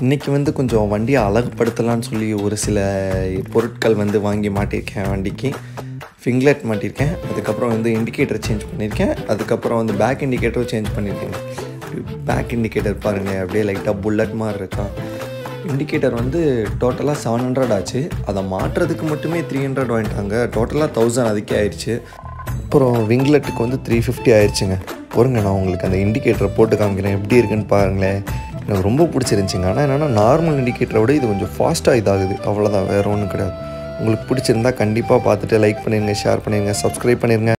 இன்றைக்கி வந்து கொஞ்சம் வண்டியை அழகுப்படுத்தலான்னு சொல்லி ஒரு சில பொருட்கள் வந்து வாங்கி மாட்டியிருக்கேன் வண்டிக்கு. ஃபிங்லெட் மாட்டியிருக்கேன். அதுக்கப்புறம் வந்து இண்டிகேட்டர் சேஞ்ச் பண்ணியிருக்கேன். அதுக்கப்புறம் வந்து பேக் இண்டிகேட்டரும் சேஞ்ச் பண்ணியிருக்கேன். பேக் இண்டிகேட்டர் பாருங்கள் அப்படியே லைட்டாக புல்லட் மாதிரி இருக்கான் இண்டிகேட்டர் வந்து டோட்டலாக செவன் ஹண்ட்ரட் ஆச்சு. அதை மாட்டுறதுக்கு மட்டுமே த்ரீ ஹண்ட்ரட் வாங்கிட்டாங்க. டோட்டலாக தௌசண்ட் அதுக்கே ஆயிடுச்சு. அப்புறம் விங்லெட்டுக்கு வந்து த்ரீ ஃபிஃப்டி ஆயிடுச்சுங்க. பொறுங்க நான் உங்களுக்கு அந்த இண்டிகேட்டரை போட்டு காமிக்கிறேன். எப்படி இருக்குன்னு பாருங்களேன். எனக்கு ரொம்ப பிடிச்சிருந்துச்சிங்க. ஆனால் என்னென்னா நார்மல் இண்டிகேட்டரை விட இது கொஞ்சம் ஃபாஸ்ட்டாக இதாகுது. அவ்வளோதான் வேறு ஒன்றும் கிடையாது. உங்களுக்கு பிடிச்சிருந்தா கண்டிப்பாக பார்த்துட்டு லைக் பண்ணிடுங்க ஷேர் பண்ணிடுங்க சப்ஸ்கிரைப் பண்ணிடுங்க